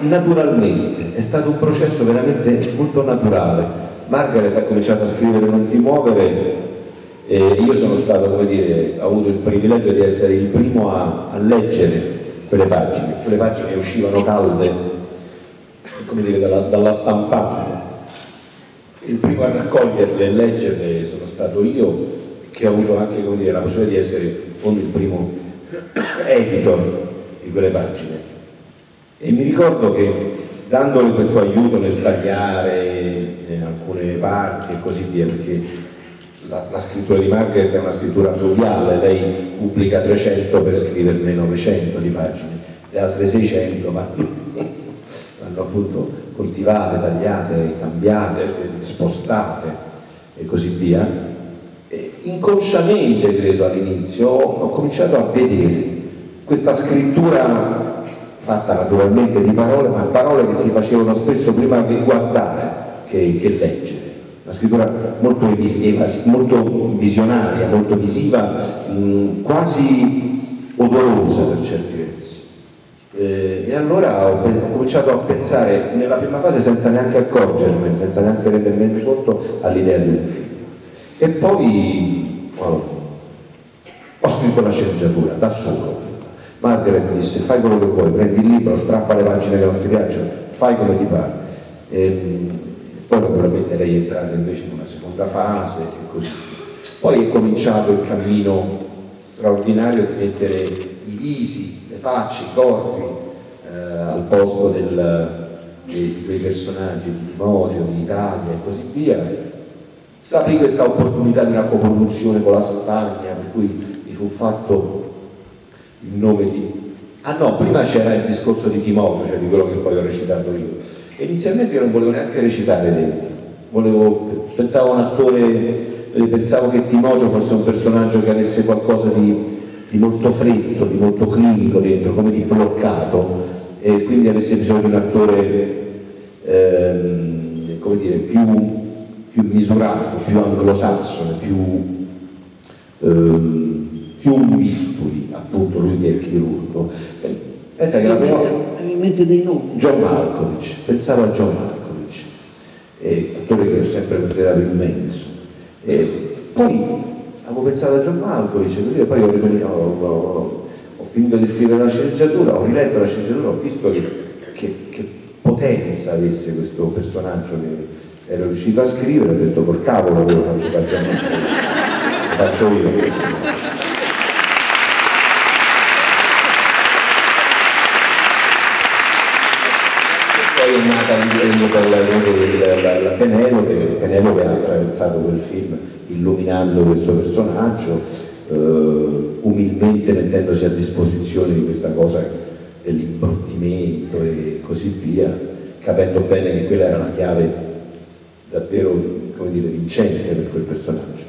Naturalmente, è stato un processo veramente molto naturale. Margaret ha cominciato a scrivere Non ti muovere e io sono stato, come dire, ho avuto il privilegio di essere il primo a, a leggere quelle pagine. Quelle pagine uscivano calde, come dire, dalla, dalla stampante. Il primo a raccoglierle e leggerle sono stato io, che ho avuto anche come dire, la possibilità di essere in fondo il primo editor di quelle pagine. E mi ricordo che dandole questo aiuto nel tagliare alcune parti e così via, perché la, la, scrittura di Margaret è una scrittura fluviale, lei pubblica 300 per scriverne 900 di pagine, le altre 600 vanno, vanno appunto coltivate, tagliate, cambiate, spostate e così via. E inconsciamente, credo all'inizio, ho cominciato a vedere questa scrittura fatta naturalmente di parole, ma parole che si facevano spesso prima che guardare che, che leggere. Una scrittura molto, molto, visionaria, molto visiva, quasi odorosa per certi versi. Eh, e allora ho, cominciato a pensare nella prima fase senza neanche accorgermene, senza neanche rendermi conto all'idea del film. E poi oh, ho scritto la sceneggiatura da solo Margaret disse fai quello che vuoi, prendi il libro, strappa le pagine che non ti piacciono, fai come ti pare. E, poi naturalmente lei è entrata invece in una seconda fase e così. Poi è cominciato il cammino straordinario di mettere i visi, le facce, i corpi eh, al posto del, di, quei personaggi di Timoteo, di Italia e così via. Saprì questa opportunità di una coproduzione con la Spagna, per cui mi fu fatto il nome di... Ah no, prima c'era il discorso di Timoteo, cioè di quello che poi ho recitato io. E inizialmente io non volevo neanche recitare dentro, volevo, pensavo un attore, eh, pensavo che Timoteo fosse un personaggio che avesse qualcosa di, di molto freddo, di molto clinico dentro, come di bloccato, e quindi avesse bisogno di un attore, ehm, come dire, più, più misurato, più anglosassone, più... Che prima... Avevi in mente dei nomi? John Malkovich, pensavo a John Malkovich, eh, attore che ho sempre considerato immenso. E poi avevo pensato a John Malkovich, così, e poi ho, ho, ho, ho, finito di scrivere la sceneggiatura, ho riletto la sceneggiatura, ho visto che, che, che potenza avesse questo personaggio che ero riuscito a scrivere, ho detto col cavolo quello lo faccio io. Poi è nata vivendo per la, la, la Penelope, Penelope ha attraversato quel film illuminando questo personaggio, eh, umilmente mettendosi a disposizione di questa cosa dell'imbruttimento e così via, capendo bene che quella era una chiave davvero come dire, vincente per quel personaggio.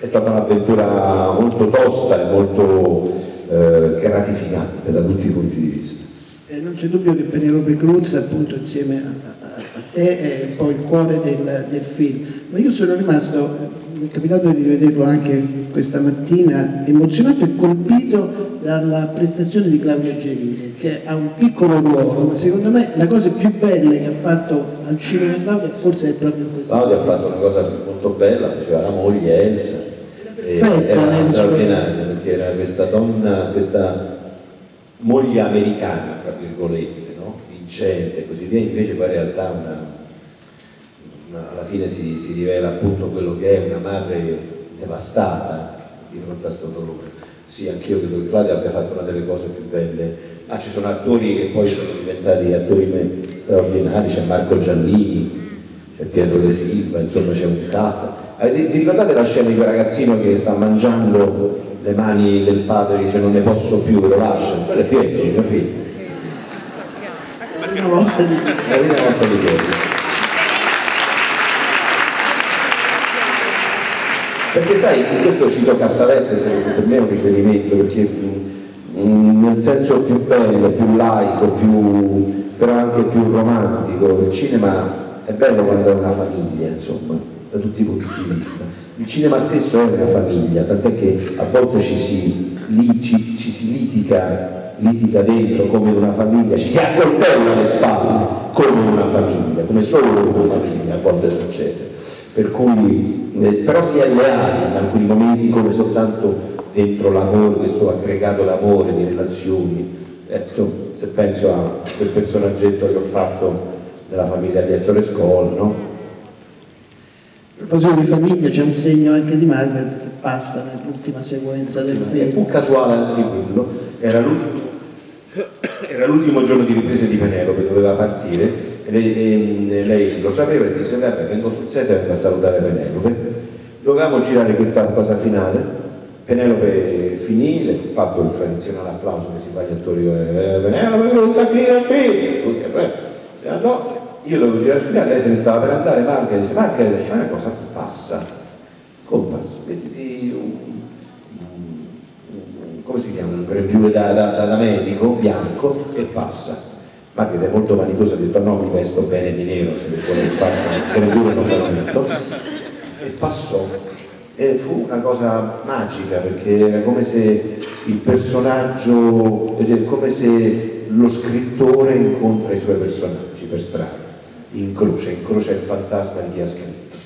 È stata un'avventura molto tosta e molto eh, gratificante da tutti i punti di vista. Eh, non c'è dubbio che Penelope Cruz, appunto, insieme a, a, te, è poi il cuore del, del, film. Ma io sono rimasto, mi è capitato di vederlo anche questa mattina, emozionato e colpito dalla prestazione di Claudia Gerini, che ha un piccolo ruolo, ma secondo me la cosa più bella che ha fatto al cinema Claudia forse è proprio questa. Claudia ha fatto una cosa molto bella, faceva la moglie Elsa. Perfetta, era straordinaria perché era questa donna, questa moglie americana, tra virgolette, no? vincente e così via, invece poi in realtà una, una, alla fine si, si, rivela appunto quello che è una madre devastata di fronte a questo dolore. Sì, anch'io credo che Claudia abbia fatto una delle cose più belle. Ah, ci sono attori che poi sono diventati attori straordinari, c'è Marco Giannini, c'è Pietro De Silva, insomma c'è un cast. Vi ricordate la scena di quel ragazzino che sta mangiando le mani del padre dice non ne posso più, lo lascia, quello è Pietro, mio figlio. Una volta di una volta di più. Perché sai, in questo cito Cassavette, per me è un riferimento, perché mh, nel senso più bello, più laico, più, però anche più romantico, il cinema è bello quando è una famiglia, insomma, da tutti i punti di vista il cinema stesso è una famiglia, tant'è che a volte ci si, li, ci, ci si litiga litiga dentro come una famiglia, ci si accoltella alle spalle come una famiglia, come solo una famiglia a volte succede. Per cui, eh, però si è leali in alcuni momenti come soltanto dentro l'amore, questo aggregato d'amore, di relazioni. Eh, se penso a quel personaggetto che ho fatto nella famiglia di Ettore Scola, no? A proposito di famiglia c'è un segno anche di Margaret che passa nell'ultima sequenza del È film. un casuale anche quello, era l'ultimo, era l'ultimo giorno di ripresa di Penelope, doveva partire, e lei, e lei lo sapeva e disse, vabbè, vengo sul set e vengo a salutare Penelope. Dovevamo girare questa cosa finale, Penelope finì, le fatto il tradizionale applauso che si fa agli attori, eh, Penelope, non sa chi è eh, se andò, io dovevo girare il finale, lei se ne stava per andare, Marca dice, Marca, fai una cosa, passa, come passa? Mettiti un, come si chiama, un grembiule da, da- da medico, bianco, e passa. Marca è molto vanitosa, ha detto no, mi vesto bene di nero, se vuole che passa, il grembiule non me lo metto, e passò. E fu una cosa magica perché era come se il personaggio, come se lo scrittore incontra i suoi personaggi per strada, incrocia, incrocia il fantasma di chi ha scritto.